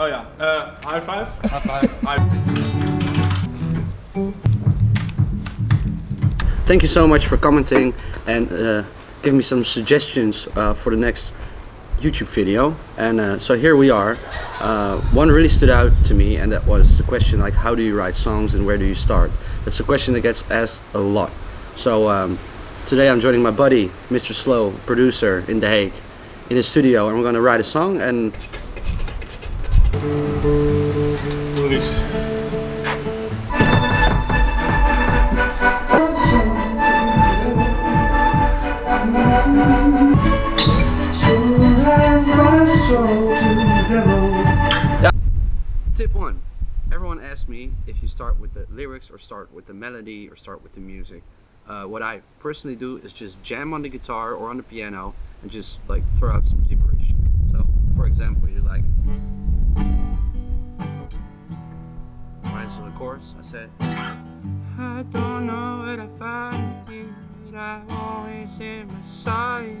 something? Oh ja, uh, high five. High five. High. Thank you so much for commenting and uh, give me some suggestions uh, for the next YouTube video. And uh, so here we are. Uh, one really stood out to me, and that was the question like, how do you write songs and where do you start? That's a question that gets asked a lot. So um, today I'm joining my buddy, Mr. Slow, producer in The Hague, in his studio, and we're gonna write a song and. Please. Tip one. Everyone asks me if you start with the lyrics or start with the melody or start with the music. Uh, what I personally do is just jam on the guitar or on the piano and just like throw out some gibberish. So, for example, you're like, so the chorus, I said, I don't know what I find but I always in my side.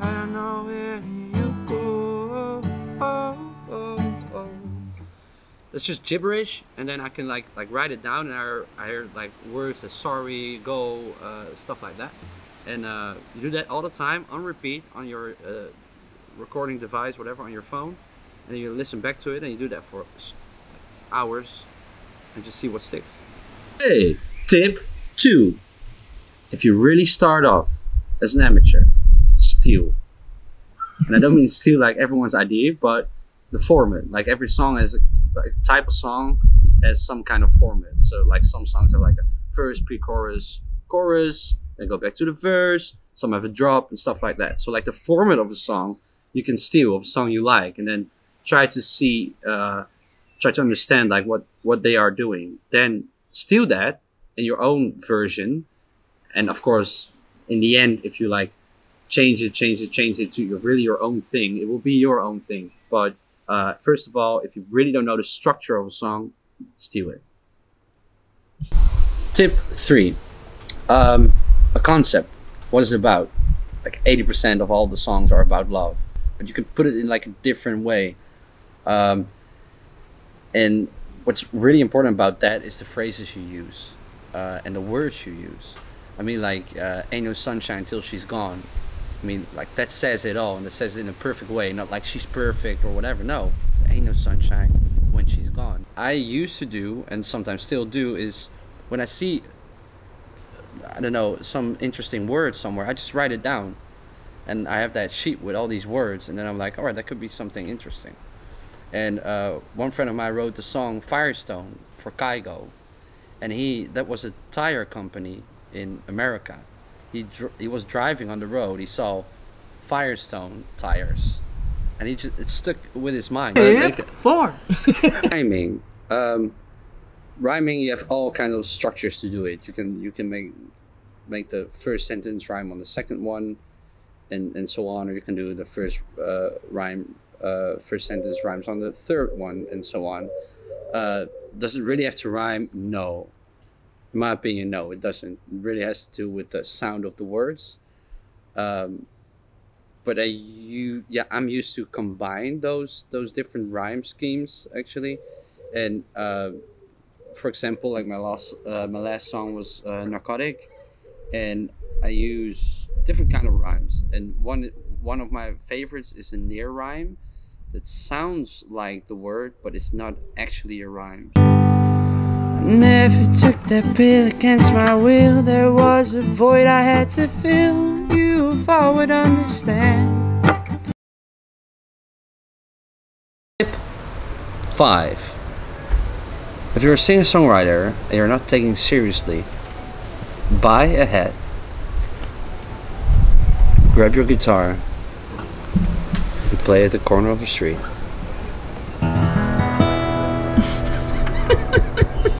I don't know where you go. Oh, oh, oh. That's just gibberish, and then I can like like write it down, and I I hear like words as sorry, go, uh, stuff like that. And uh, you do that all the time on repeat on your uh, recording device, whatever, on your phone, and then you listen back to it, and you do that for hours, and just see what sticks. Hey, tip two: if you really start off as an amateur, steal. And I don't mean steal like everyone's idea, but the format. Like every song has a like type of song has some kind of format. So like some songs have like a first, pre-chorus, chorus, then go back to the verse. Some have a drop and stuff like that. So like the format of a song, you can steal of a song you like, and then try to see, uh, try to understand like what what they are doing. Then steal that in your own version, and of course, in the end, if you like change it, change it, change it to your really your own thing, it will be your own thing. But uh, first of all, if you really don't know the structure of a song, steal it. Tip three: um, a concept. What is it about? Like eighty percent of all the songs are about love, but you can put it in like a different way. Um, and what's really important about that is the phrases you use uh, and the words you use. I mean, like, uh, ain't no sunshine till she's gone. I mean, like, that says it all, and it says it in a perfect way, not like she's perfect or whatever. No, ain't no sunshine when she's gone. I used to do, and sometimes still do, is when I see, I don't know, some interesting word somewhere, I just write it down. And I have that sheet with all these words, and then I'm like, all right, that could be something interesting. And uh, one friend of mine wrote the song Firestone for Kygo, and he that was a tire company in America. He he was driving on the road. He saw Firestone tires, and he just it stuck with his mind. four. rhyming, um, rhyming. You have all kinds of structures to do it. You can you can make make the first sentence rhyme on the second one, and and so on. Or you can do the first uh, rhyme, uh, first sentence rhymes on the third one, and so on. Uh, does it really have to rhyme? No. In my opinion, no, it doesn't. It really has to do with the sound of the words. Um, but I you yeah I'm used to combine those those different rhyme schemes actually, and uh, for example, like my last uh, my last song was uh, narcotic, and I use different kind of rhymes, and one one of my favorites is a near rhyme that sounds like the word, but it's not actually a rhyme. I Never took that pill against my will. There was a void I had to fill. You thought would understand. Tip Five. If you're a singer songwriter and you're not taking seriously, buy a hat, grab your guitar, and play at the corner of the street.